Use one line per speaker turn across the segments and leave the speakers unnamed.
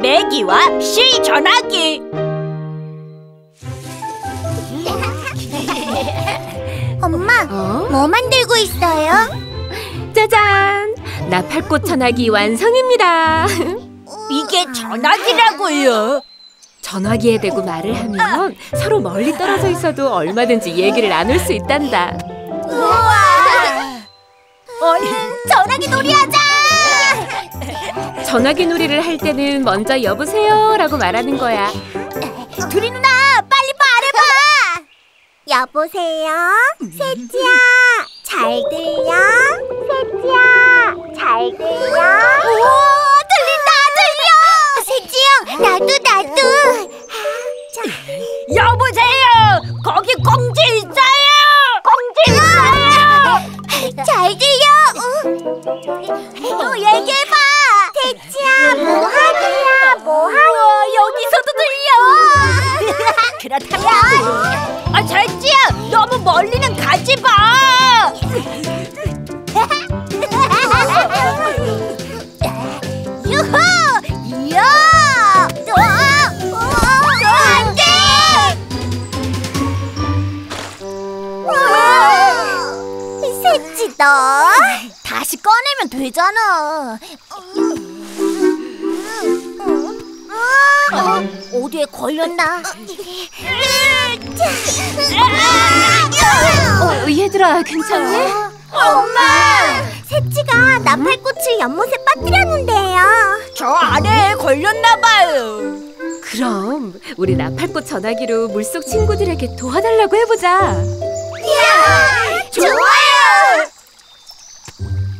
매기와 시 전화기.
엄마,
어?
뭐 만들고 있어요?
짜잔! 나팔꽃 전화기 완성입니다.
이게 전화기라고요.
전화기에 대고 말을 하면 서로 멀리 떨어져 있어도 얼마든지 얘기를 나눌 수 있단다.
우와! 얼른 전화기 놀이하자!
전화기 놀이를 할 때는 먼저 여보세요 라고 말하는 거야.
두리 누나, 빨리 말해봐! 여보세요? 세지야, 잘 들려? 세지야, 잘 들려? 오, 들린다, 들려! 세지야, 나도, 나도! 자,
여보세요. 거기 공지 있어요. 공지 있어요.
잘 들려? 어? 또 얘기해봐! 세지야, 뭐하냐, 뭐하냐?
여기서도 들려. 그렇다면 아 잘지야 너무 멀리는 가지 마.
유후! 이야! 와! 안 돼! 셋지 너 다시 꺼내면 되잖아. 어, 어디에 걸렸나?
어, 얘들아, 괜찮니?
엄마! 셋지가 나팔꽃을 연못에 빠뜨렸는데요.
저 안에 걸렸나 봐요.
그럼 우리 나팔꽃 전화기로 물속 친구들에게 도와달라고 해보자.
이야! 좋아요!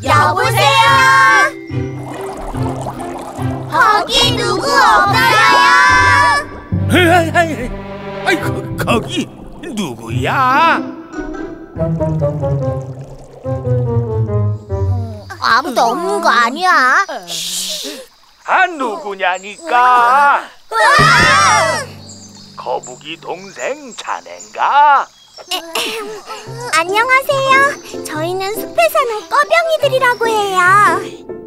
여보세요?
아이 그, 거기 누구야?
아무도 없는 거 아니야?
아 누구냐니까? 거북이 동생 자넨가?
안녕하세요. 저희는 숲에 사는 꺼병이들이라고 해요.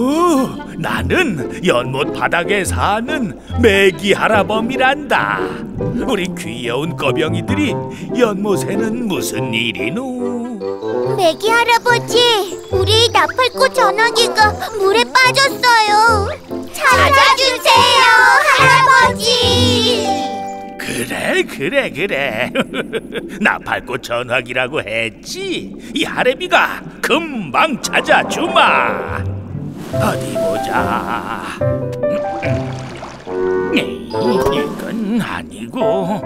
오, 나는 연못 바닥에 사는 메기 할아범이란다. 우리 귀여운 거병이들이 연못에는 무슨 일이누?
메기 할아버지, 우리 나팔꽃 전화기가 물에 빠졌어요. 찾아주세요, 할아버지.
그래 그래 그래 나팔꽃 전화기라고 했지 이 하레비가 금방 찾아주마 어디 보자. 에이, 이건 아니고.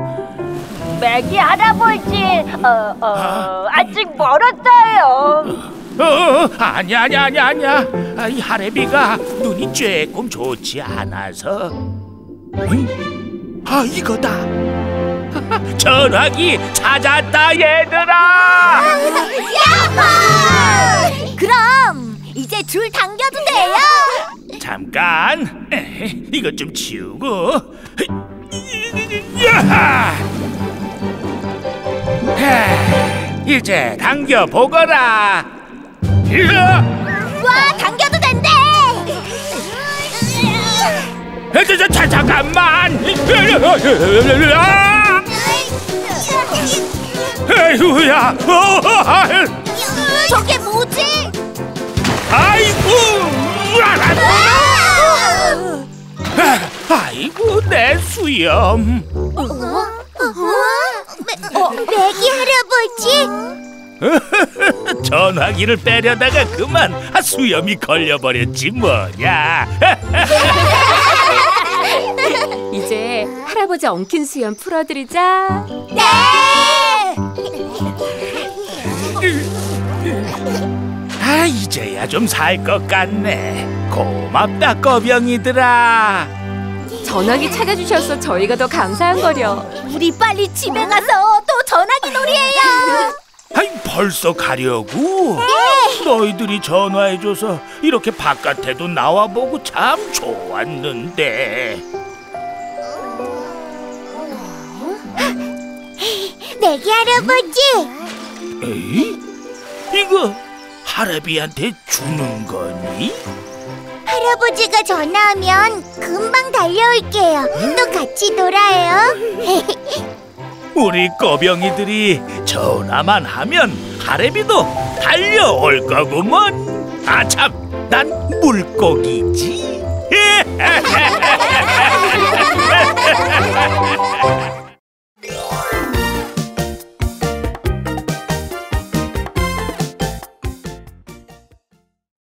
매기 할아버지? 어, 어, 아직 멀었어요.
어 아니야 아니야 아니야 아니야. 아, 이 하레비가 눈이 조금 좋지 않아서. 응? 아 이거다. 전화기 찾았다 얘들아!
야호! 그럼 줄 당겨도 돼요?
잠깐 에헤, 이것 좀 치우고 야하! 하, 이제 당겨 보거라
와, 당겨도 된대.
자, 자, 자, 잠깐만 아! 에휴야
저게 뭐지?
아이고 아, 아이고 내 수염
어? 어? 메기 할아버지?
전화기를 빼려다가 그만 아, 수염이 걸려버렸지 뭐냐
이제 할아버지 엉킨 수염 풀어드리자.
네!
아 이제야 좀 살 것 같네 고맙다 꺼병이들아
전화기 찾아주셔서 저희가 더 감사한 거려.
우리 빨리 집에 가서 또 전화기 놀이해요.
아이 벌써 가려고 너희들이 전화해줘서 이렇게 바깥에도 나와보고 참 좋았는데
메기 할아버지,
에이? 이거 할아비한테 주는 거니?
할아버지 할아버지가 전화하면 금방 달려올게요. 또 같이 놀아요.
우리 꼬병이들이 전화만 하면 하레비도 달려올 거구먼. 아참, 난 물고기지.